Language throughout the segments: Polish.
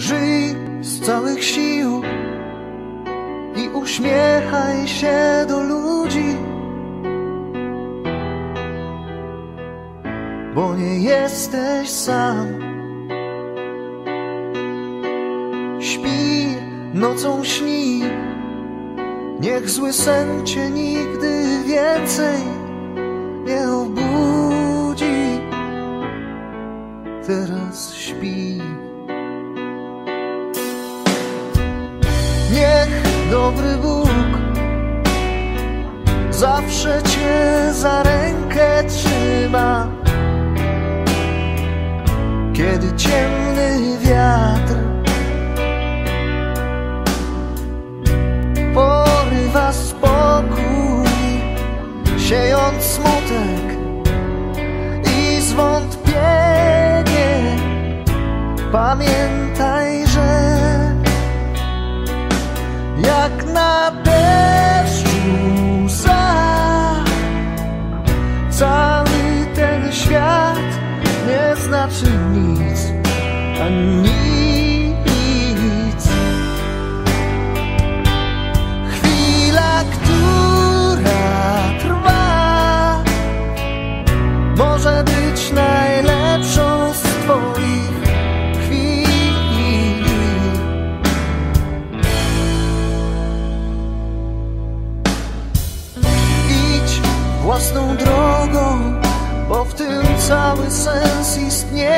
Żyj z całych sił i uśmiechaj się do ludzi, bo nie jesteś sam. Śpi, nocą śni, niech zły sen cię nigdy więcej nie obudzi. Teraz śpi. Niech dobry Bóg zawsze cię za rękę trzyma. Kiedy ciemny wiatr porywa spokój, siejąc smutek i zwątpienie, pamiętaj, jak na deszczu łza. Cały ten świat nie znaczy nic, a nic. Chwila, która trwa, może być najlepszą własną drogą, bo w tym cały sens istnienia.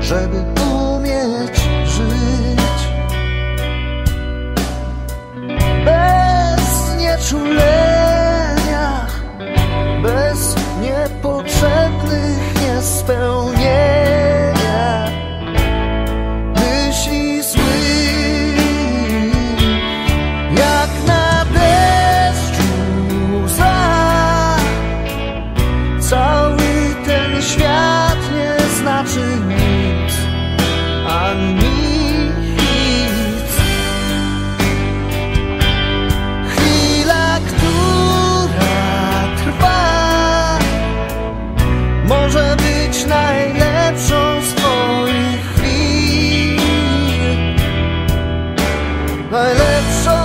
Żeby umieć żyć bez nieczulenia, bez niepotrzebnych niespełnień. that's so